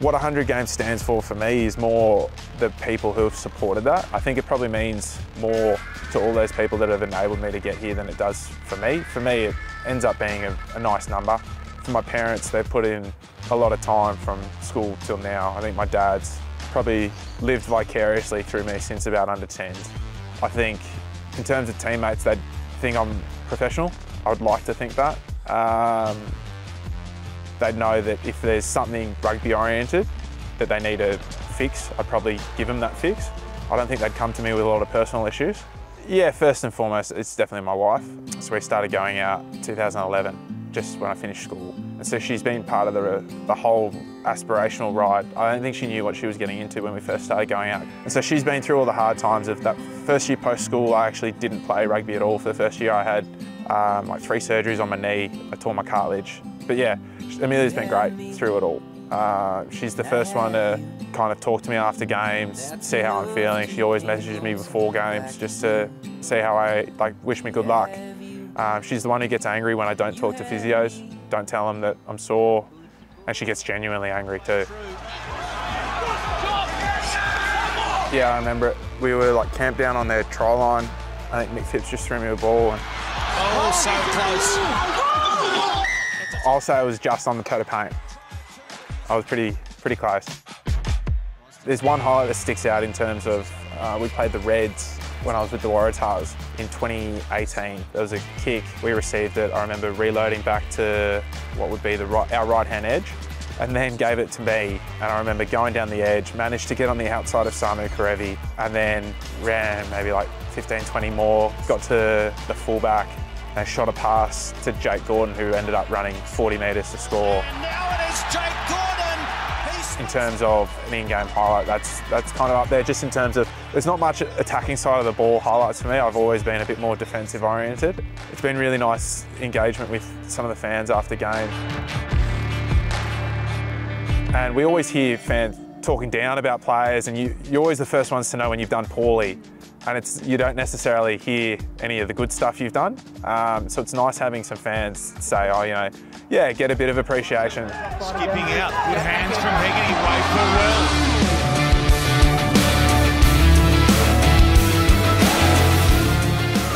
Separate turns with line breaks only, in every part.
What 100 games stands for for me is more the people who have supported that. I think it probably means more to all those people that have enabled me to get here than it does for me. For me, it ends up being a, a nice number. For my parents, they've put in a lot of time from school till now. I think my dad's probably lived vicariously through me since about under 10s. I think in terms of teammates, they think I'm professional. I would like to think that. Um, they'd know that if there's something rugby oriented that they need to fix, I'd probably give them that fix. I don't think they'd come to me with a lot of personal issues. Yeah, first and foremost, it's definitely my wife. So we started going out 2011, just when I finished school. And so she's been part of the, the whole aspirational ride. I don't think she knew what she was getting into when we first started going out. And so she's been through all the hard times of that first year post school. I actually didn't play rugby at all for the first year. I had um, like three surgeries on my knee. I tore my cartilage. But yeah, Amelia's been great through it all. Uh, she's the first one to kind of talk to me after games, see how I'm feeling. She always messages me before games just to see how I like wish me good luck. Um, she's the one who gets angry when I don't talk to physios, don't tell them that I'm sore, and she gets genuinely angry too. Yeah, I remember it. We were like camped down on their try line. I think Nick Phipps just threw me a ball. And
oh, so close.
Say it was just on the toe of paint. I was pretty, pretty close. There's one highlight that sticks out in terms of uh, we played the Reds when I was with the Waratahs in 2018. There was a kick, we received it. I remember reloading back to what would be the right, our right-hand edge and then gave it to me. And I remember going down the edge, managed to get on the outside of Samu Kerevi and then ran maybe like 15, 20 more, got to the fullback and shot a pass to Jake Gordon who ended up running 40 metres to score.
And now it is Jake Gordon
in terms of an in-game highlight, that's that's kind of up there. Just in terms of, there's not much attacking side of the ball highlights for me. I've always been a bit more defensive oriented. It's been really nice engagement with some of the fans after game. And we always hear fans talking down about players and you, you're always the first ones to know when you've done poorly and it's you don't necessarily hear any of the good stuff you've done. Um, so it's nice having some fans say, oh, you know, yeah, get a bit of appreciation.
Skipping out, good hands from Hegarty, way for well.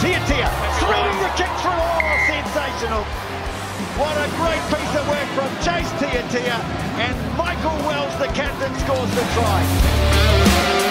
Tiatia, throwing the kick through, oh, sensational. What a great piece of work from Chase Tiatia, and Michael Wells, the captain, scores the try.